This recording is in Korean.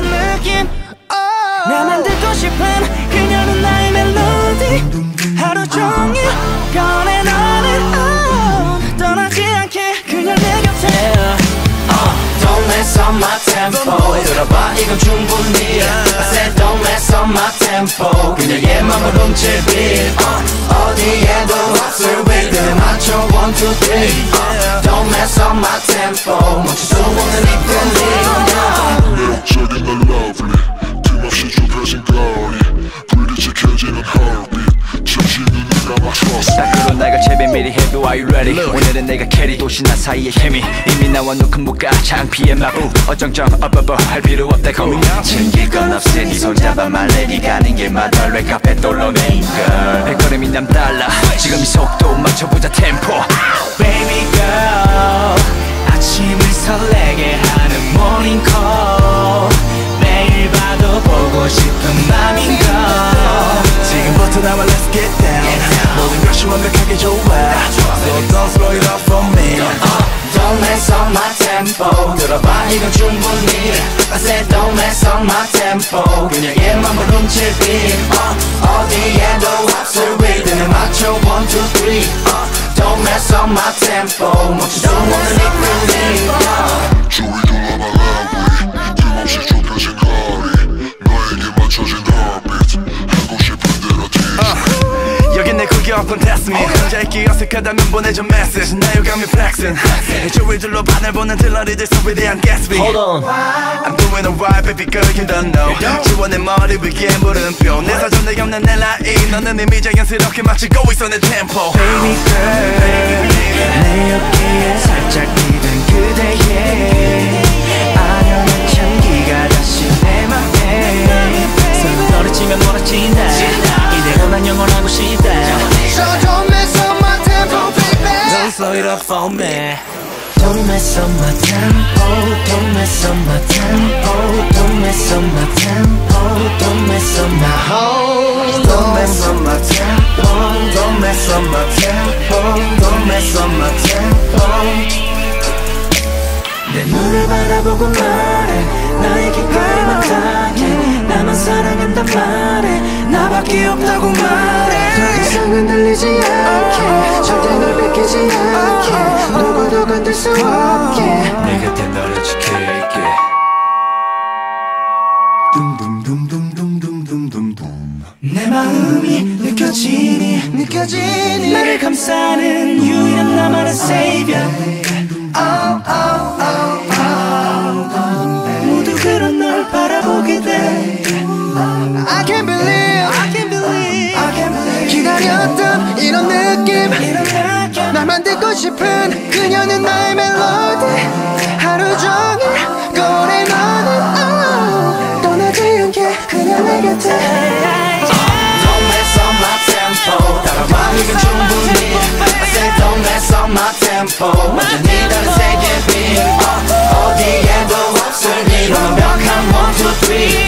듯한 느낌 oh. 나만 듣고 싶은 그녀는 나의 멜로디 하루 종일 꺼내 너는 oh. 떠나지 않게 그녀 내 곁에 yeah. uh, Don't mess up my tempo 들어봐 이건 충분히 I said don't mess up my tempo 그녀의 맘을 훔칠 beat uh, 어디에도 없을 rhythm 맞춰 one two three uh, Don't mess up my tempo 멈출 수 없는 이 날 제배 미리 해도 are you ready? 오늘은 내가 캐리 도시 나 사이의 케미. 이미 나와 놓은 목가 창피의 마부 어정쩡 어버버 할 필요 없다 고민 챙길 건 없으니 손잡아 말래 니 가는 길마다. 랩카페 돌로 메인 걸 발걸음이 남달라. 지금 이 속도 맞춰보자 템포 mess up my tempo 들어봐 이건 충분히 I said don't mess up my tempo 그녀의 맘을 훔칠 beat uh, 어디에도 없을 rhythm에 맞춰 one two three uh, Don't mess up my tempo 멈출 수 없는 이 여긴 내 구경꾼 test me. 혼자 있기 어색하다면 보내줘 message. 나 유감이 flexing. 주위 둘러봐 날 보는 들러리들 속에 대한 Gatsby Hold on. I'm doing alright baby girl you don't know. 지원의 머리 위에 물음표. 내 사전에 없는 내 라인. 너는 이미 자연스럽게 맞추고 있어 내 템포 Baby girl 내 어깨에 살짝 기댄 그대의 아련한 향기가 다시 내 맘에. 손 떨어지면 멀어진 slow it up for me Don't mess up my tempo Don't mess up my tempo Don't mess up my tempo Don't mess up my whole Don't mess up my tempo Don't mess up my tempo Don't mess up my tempo 내 눈을 바라보고 말해 나에게 깔막하게 나만 사랑한단 말해 나밖에 없다고 말해 더 이상은 들리지 않게 마음이 느껴지니 느껴지니. 나를 감싸는 유일한 나만의 savior. Oh, oh, oh, oh. 기다렸던 이런 느낌. 나만 듣고 싶은 그녀는 나의 멜로디. 하루 종일 꺼내 너는. Oh, 떠나지 않게 그냥 내 곁에 my tempo 언제니 난 세계 빈 어디에도 없을 이런 명한 1, 2, 3